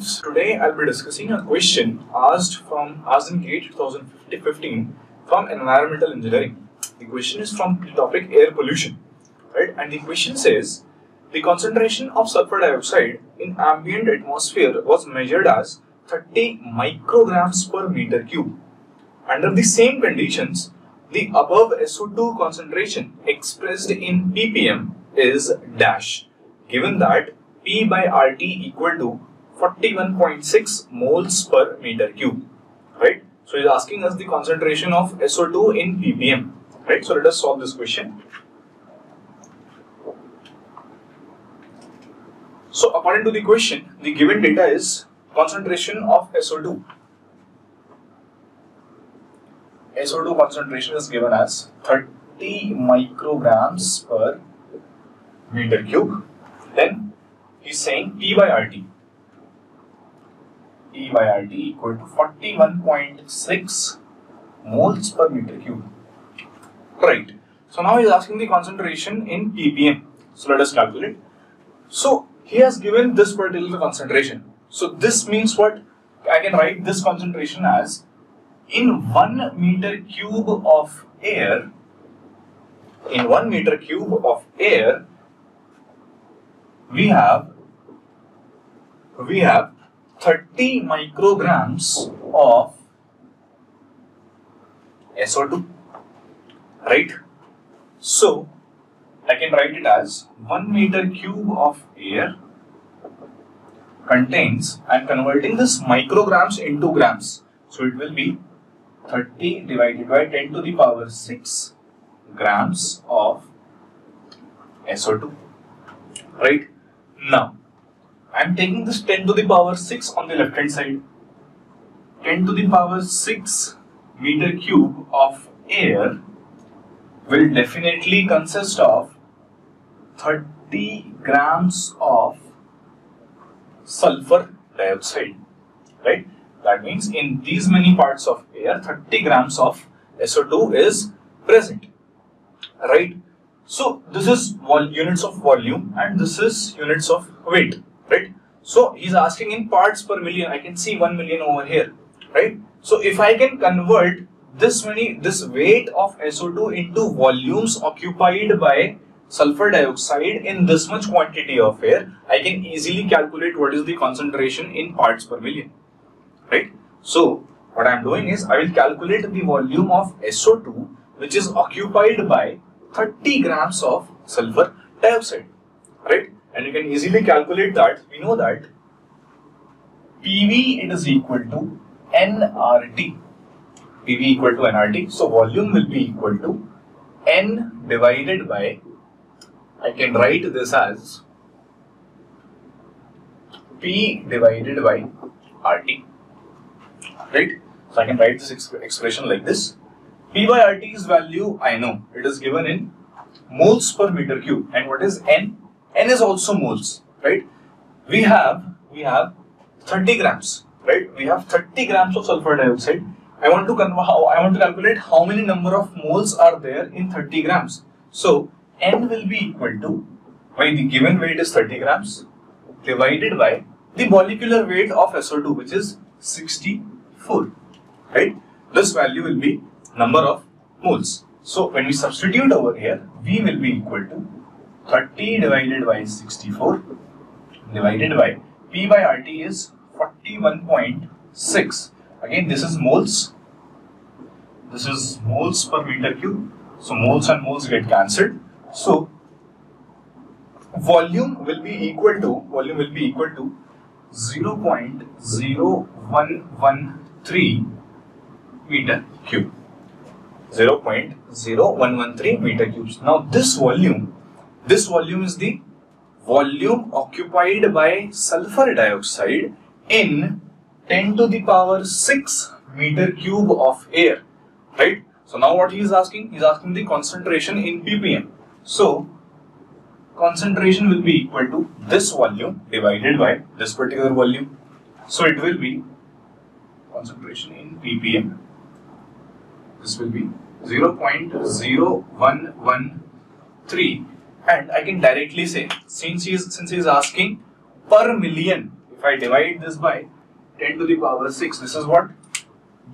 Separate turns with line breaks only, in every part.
students, today I'll be discussing a question asked from asked GATE 2015 from environmental engineering. The question is from the topic air pollution, right? And the question says the concentration of sulfur dioxide in ambient atmosphere was measured as 30 micrograms per meter cube. Under the same conditions, the above SO2 concentration expressed in ppm is dash, given that P by RT equal to 41.6 moles per meter cube, right? So he's asking us the concentration of SO2 in ppm, right? So let us solve this question. So according to the question, the given data is concentration of SO2. SO2 concentration is given as 30 micrograms per meter cube. Then he's saying P by RT. P by RT equal to 41.6 moles per meter cube. Right. So now he is asking the concentration in ppm. So let us calculate. So he has given this particular concentration. So this means what? I can write this concentration as in 1 meter cube of air, in 1 meter cube of air, we have we have 30 micrograms of SO2 right? So I can write it as 1 meter cube of air contains I am converting this micrograms into grams. So it will be 30 divided by 10 to the power 6 grams of SO2 right? Now I am taking this 10 to the power 6 on the left hand side. 10 to the power 6 meter cube of air will definitely consist of 30 grams of sulfur dioxide right? That means in these many parts of air 30 grams of SO2 is present right? So this is one units of volume and this is units of weight right? So he's asking in parts per million. I can see 1 million over here right? So if I can convert this many this weight of SO2 into volumes occupied by sulfur dioxide in this much quantity of air I can easily calculate what is the concentration in parts per million right? So what I am doing is I will calculate the volume of SO2 which is occupied by 30 grams of sulfur dioxide right and you can easily calculate that. We know that PV it is equal to nRT PV equal to nRT so volume will be equal to N divided by I can write this as P divided by RT right? So I can write this exp expression like this. P by RT's value I know it is given in moles per meter cube. And what is N N is also moles right? We have we have 30 grams right? We have 30 grams of sulfur dioxide. I want to how I want to calculate how many number of moles are there in 30 grams. So N will be equal to by the given weight is 30 grams divided by the molecular weight of SO2 which is 64 right? This value will be number of moles. So when we substitute over here V will be equal to 30 divided by 64 divided by P by RT is 41.6 again this is moles. This is moles per meter cube. So moles and moles get cancelled. So volume will be equal to volume will be equal to 0.0113 meter cube. 0.0113 meter cubes. Now this volume this volume is the volume occupied by sulfur dioxide in 10 to the power 6 meter cube of air right? So now what he is asking? He is asking the concentration in ppm. So concentration will be equal to this volume divided by this particular volume. So it will be concentration in ppm. This will be 0.0113 and I can directly say since he is since he is asking per million if I divide this by 10 to the power 6, this is what?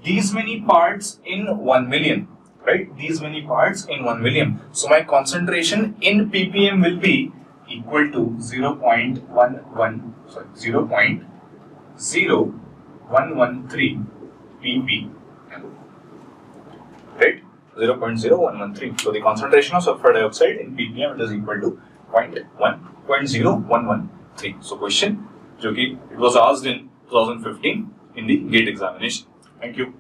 These many parts in 1 million, right? These many parts in 1 million. So my concentration in ppm will be equal to 0.11, sorry, 0.0113 ppm? 0.0113. So the concentration of sulfur dioxide in ppm is equal to 0.1, 0.0113. So question, कि it was asked in 2015 in the GATE examination. Thank you.